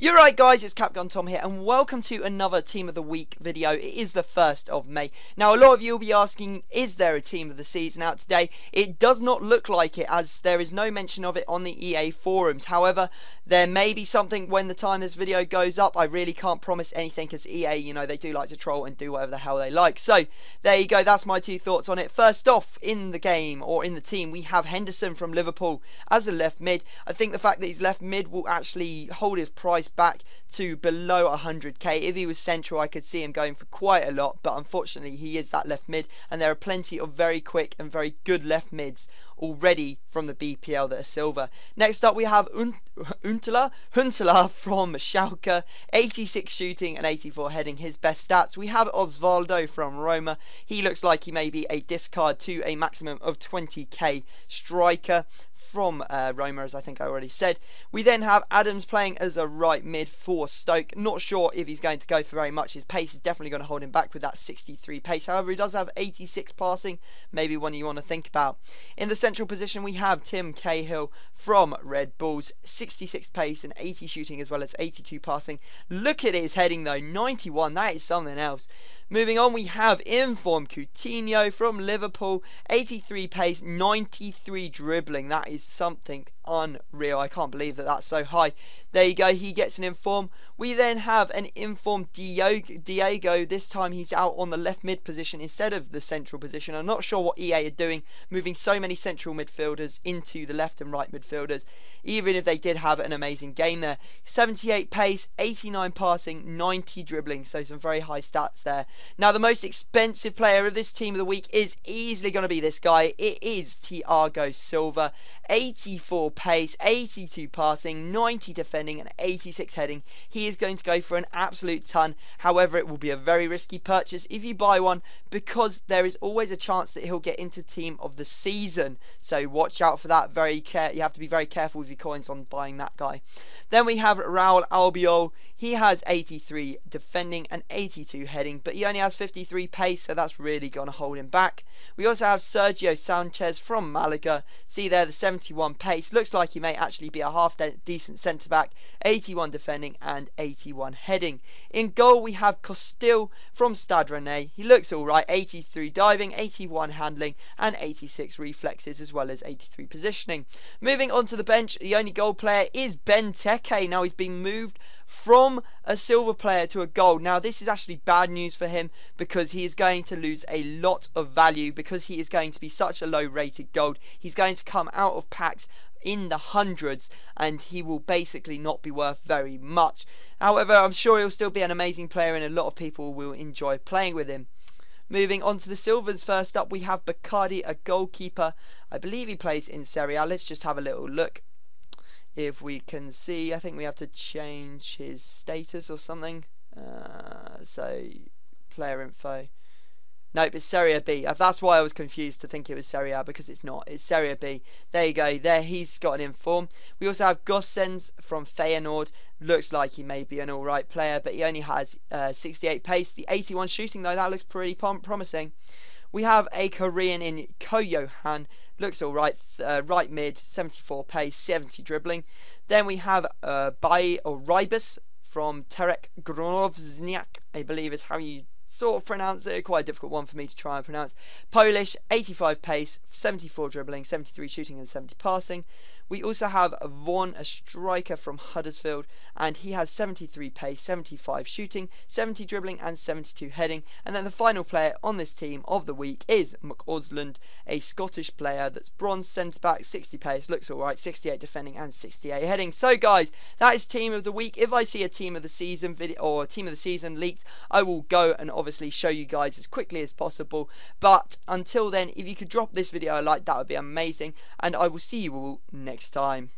You're right guys, it's Capgun Tom here and welcome to another Team of the Week video. It is the 1st of May. Now a lot of you will be asking, is there a Team of the Season out today? It does not look like it as there is no mention of it on the EA forums. However, there may be something when the time this video goes up. I really can't promise anything because EA, you know, they do like to troll and do whatever the hell they like. So, there you go, that's my two thoughts on it. First off, in the game or in the team, we have Henderson from Liverpool as a left mid. I think the fact that he's left mid will actually hold his price back to below 100k. If he was central, I could see him going for quite a lot, but unfortunately, he is that left mid, and there are plenty of very quick and very good left mids already from the BPL that are silver. Next up, we have Untala, Huntelaar from Schalke, 86 shooting and 84 heading, his best stats. We have Osvaldo from Roma. He looks like he may be a discard to a maximum of 20k striker from uh, Roma, as I think I already said. We then have Adams playing as a right mid for Stoke. Not sure if he's going to go for very much. His pace is definitely going to hold him back with that 63 pace. However, he does have 86 passing, maybe one you want to think about. In the central position, we have Tim Cahill from Red Bulls, 66 pace and 80 shooting as well as 82 passing. Look at his heading though, 91. That is something else. Moving on, we have Inform Coutinho from Liverpool, 83 pace, 93 dribbling. That is something unreal. I can't believe that that's so high. There you go. He gets an inform. We then have an informed Diego. This time he's out on the left mid position instead of the central position. I'm not sure what EA are doing, moving so many central midfielders into the left and right midfielders, even if they did have an amazing game there. 78 pace, 89 passing, 90 dribbling. So some very high stats there. Now, the most expensive player of this team of the week is easily going to be this guy. It is Thiago Silva. 84 pace, 82 passing, 90 defending, and 86 heading. He is going to go for an absolute ton. However, it will be a very risky purchase if you buy one because there is always a chance that he'll get into team of the season. So watch out for that. Very care. You have to be very careful with your coins on buying that guy. Then we have Raul Albiol. He has 83 defending and 82 heading, but he only has 53 pace, so that's really going to hold him back. We also have Sergio Sanchez from Malaga. See there, the 71 pace. Looks like he may actually be a half de decent centre back. 81 defending and 81 heading. In goal, we have Costil from Stade Rennais. He looks alright. 83 diving, 81 handling, and 86 reflexes, as well as 83 positioning. Moving on to the bench, the only goal player is Benteke. Now he's been moved from a silver player to a gold. Now, this is actually bad news for him because he is going to lose a lot of value because he is going to be such a low rated gold. He's going to come out of packs in the hundreds and he will basically not be worth very much. However, I'm sure he'll still be an amazing player and a lot of people will enjoy playing with him. Moving on to the silvers, first up we have Bacardi, a goalkeeper. I believe he plays in Serie A. Let's just have a little look if we can see, I think we have to change his status or something. Uh, so, player info. Nope, it's Serie B. Uh, that's why I was confused to think it was Serie A because it's not. It's Serie B. There you go. There he's got an inform. We also have Gosens from Feyenoord. Looks like he may be an alright player, but he only has uh, 68 pace. The 81 shooting though, that looks pretty promising. We have a Korean in Ko Johan looks all right. Uh, right mid, 74 pace, 70 dribbling. Then we have uh, Bay or Rybus from Terek Grovzniak, I believe is how you sort of pronounce it. Quite a difficult one for me to try and pronounce. Polish, 85 pace, 74 dribbling, 73 shooting, and 70 passing. We also have Vaughan, a striker from Huddersfield, and he has 73 pace, 75 shooting, 70 dribbling, and 72 heading. And then the final player on this team of the week is McAusland, a Scottish player that's bronze centre back, 60 pace, looks alright, 68 defending, and 68 heading. So, guys, that is team of the week. If I see a team of the season video or team of the season leaked, I will go and obviously show you guys as quickly as possible. But until then, if you could drop this video a like, that would be amazing. And I will see you all next time.